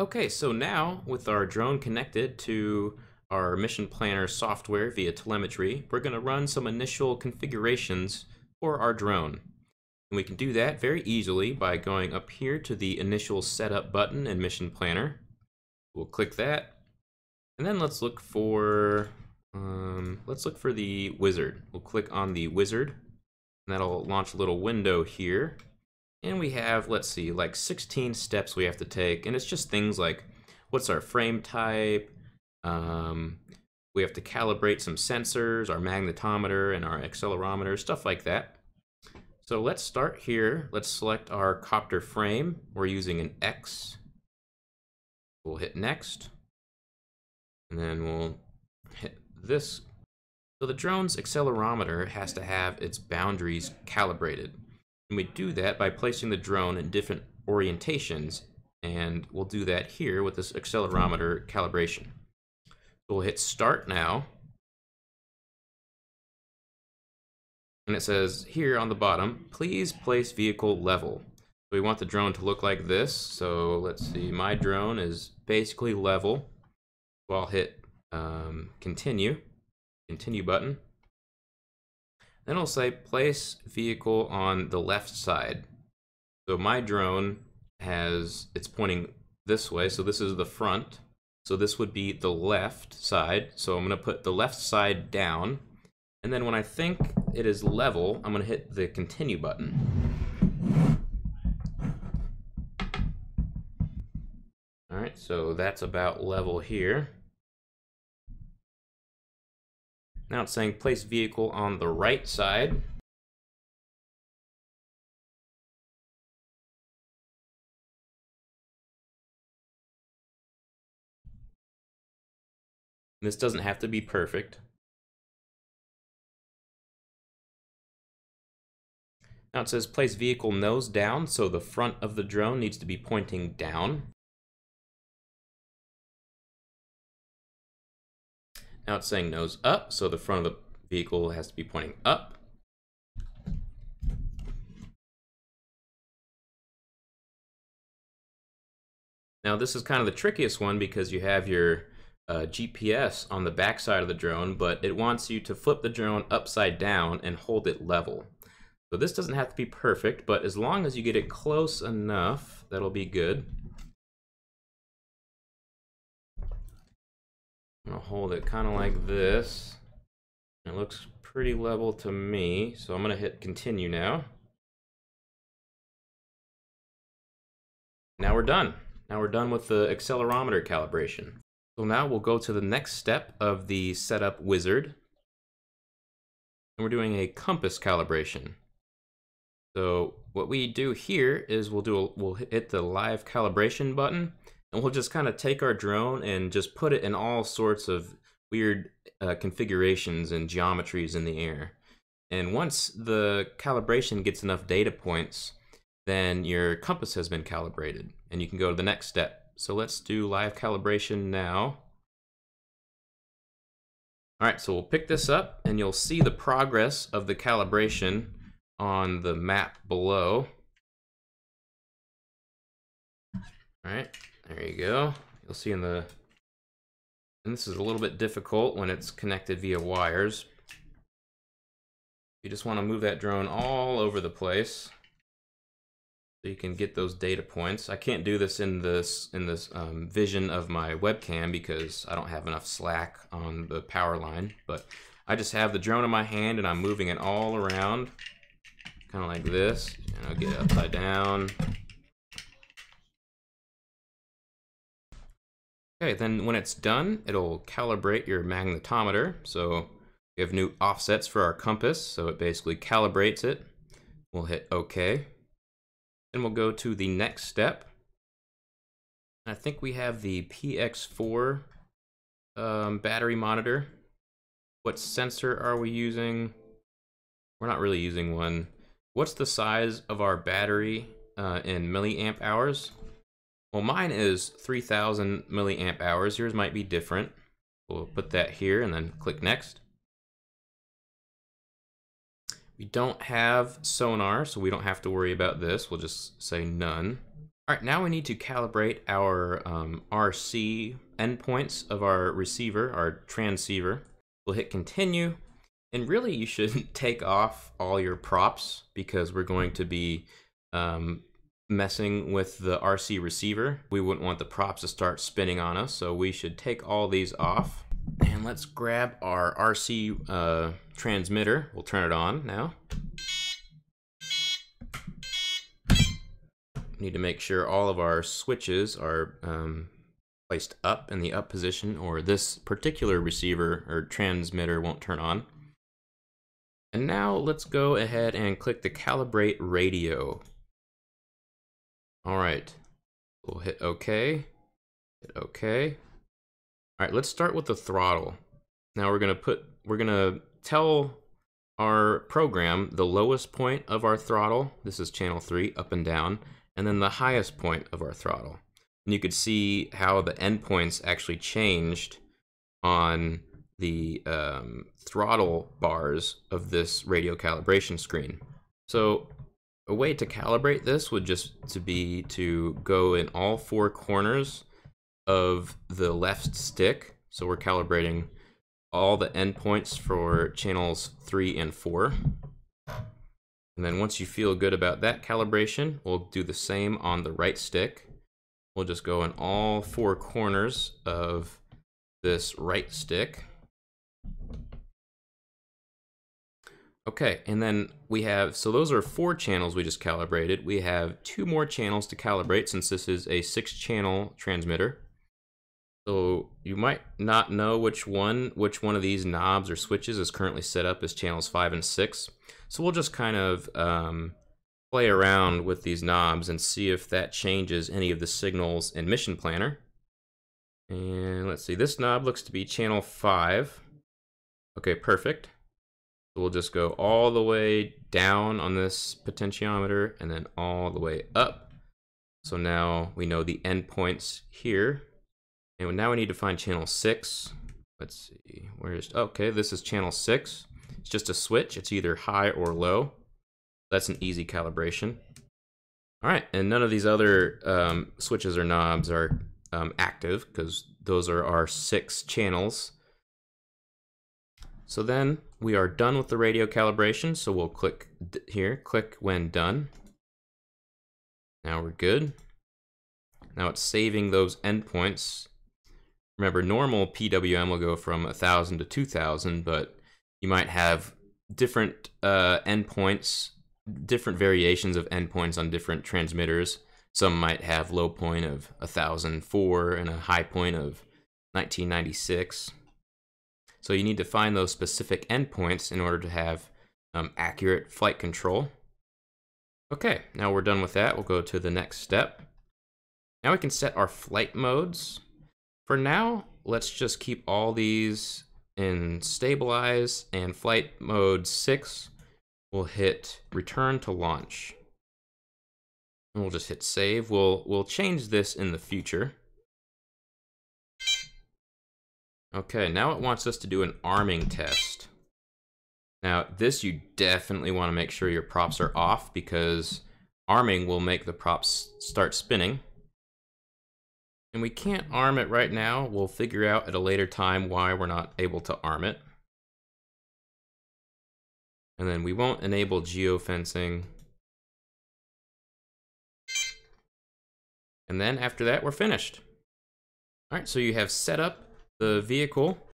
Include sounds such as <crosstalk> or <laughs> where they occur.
Okay, so now with our drone connected to our mission planner software via telemetry, we're going to run some initial configurations for our drone. And we can do that very easily by going up here to the initial setup button in mission planner. We'll click that. And then let's look for, um, let's look for the wizard. We'll click on the wizard and that'll launch a little window here. And we have, let's see, like 16 steps we have to take. And it's just things like what's our frame type? Um, we have to calibrate some sensors, our magnetometer and our accelerometer, stuff like that. So let's start here. Let's select our copter frame. We're using an X. We'll hit next. And then we'll hit this. So the drone's accelerometer has to have its boundaries calibrated. And we do that by placing the drone in different orientations, and we'll do that here with this accelerometer calibration. So we'll hit start now. And it says here on the bottom, please place vehicle level. We want the drone to look like this. So let's see, my drone is basically level. So I'll hit um, continue, continue button. Then it'll say place vehicle on the left side. So my drone has, it's pointing this way, so this is the front. So this would be the left side. So I'm going to put the left side down. And then when I think it is level, I'm going to hit the continue button. All right, so that's about level here. Now it's saying place vehicle on the right side. This doesn't have to be perfect. Now it says place vehicle nose down, so the front of the drone needs to be pointing down. Now it's saying nose up, so the front of the vehicle has to be pointing up. Now this is kind of the trickiest one because you have your uh, GPS on the back side of the drone, but it wants you to flip the drone upside down and hold it level. So this doesn't have to be perfect, but as long as you get it close enough, that'll be good. I'm gonna hold it kind of like this. It looks pretty level to me, so I'm gonna hit continue now. Now we're done. Now we're done with the accelerometer calibration. So now we'll go to the next step of the setup wizard. And we're doing a compass calibration. So what we do here is we'll do a, we'll hit the live calibration button and we'll just kind of take our drone and just put it in all sorts of weird uh, configurations and geometries in the air. And once the calibration gets enough data points, then your compass has been calibrated and you can go to the next step. So let's do live calibration now. All right, so we'll pick this up and you'll see the progress of the calibration on the map below. All right, there you go. You'll see in the, and this is a little bit difficult when it's connected via wires. You just want to move that drone all over the place so you can get those data points. I can't do this in this in this um, vision of my webcam because I don't have enough slack on the power line, but I just have the drone in my hand and I'm moving it all around, kind of like this, and I'll get upside down, Okay, then when it's done, it'll calibrate your magnetometer. So we have new offsets for our compass, so it basically calibrates it. We'll hit OK. Then we'll go to the next step. I think we have the PX4 um, battery monitor. What sensor are we using? We're not really using one. What's the size of our battery uh, in milliamp hours? Well, mine is 3000 milliamp hours. Yours might be different. We'll put that here and then click next. We don't have sonar, so we don't have to worry about this. We'll just say none. All right, now we need to calibrate our um, RC endpoints of our receiver, our transceiver. We'll hit continue, and really you should <laughs> take off all your props because we're going to be um, messing with the RC receiver. We wouldn't want the props to start spinning on us, so we should take all these off. And let's grab our RC uh, transmitter. We'll turn it on now. need to make sure all of our switches are um, placed up in the up position or this particular receiver or transmitter won't turn on. And now let's go ahead and click the calibrate radio. All right, we'll hit OK, hit OK. All right, let's start with the throttle. Now we're gonna put, we're gonna tell our program the lowest point of our throttle. This is channel three, up and down and then the highest point of our throttle. And you could see how the endpoints actually changed on the um, throttle bars of this radio calibration screen. So a way to calibrate this would just to be to go in all four corners of the left stick. So we're calibrating all the endpoints for channels three and four. And then once you feel good about that calibration, we'll do the same on the right stick. We'll just go in all four corners of this right stick. Okay, and then we have, so those are four channels we just calibrated. We have two more channels to calibrate since this is a six channel transmitter. So you might not know which one, which one of these knobs or switches is currently set up as channels five and six. So we'll just kind of um, play around with these knobs and see if that changes any of the signals in Mission Planner. And let's see, this knob looks to be channel 5. Okay, perfect. We'll just go all the way down on this potentiometer and then all the way up. So now we know the endpoints here. And now we need to find channel 6. Let's see, where's, okay, this is channel 6. It's just a switch. It's either high or low. That's an easy calibration. All right, and none of these other um, switches or knobs are um, active because those are our six channels. So then we are done with the radio calibration. So we'll click here, click when done. Now we're good. Now it's saving those endpoints. Remember, normal PWM will go from 1,000 to 2,000, but you might have different uh, endpoints, different variations of endpoints on different transmitters. Some might have low point of 1004 and a high point of 1996. So you need to find those specific endpoints in order to have um, accurate flight control. Okay, now we're done with that. We'll go to the next step. Now we can set our flight modes. For now, let's just keep all these in stabilize and flight mode 6, we'll hit return to launch. And we'll just hit save. We'll, we'll change this in the future. Okay, now it wants us to do an arming test. Now, this you definitely want to make sure your props are off because arming will make the props start spinning. And we can't arm it right now. We'll figure out at a later time why we're not able to arm it. And then we won't enable geofencing. And then after that, we're finished. All right, so you have set up the vehicle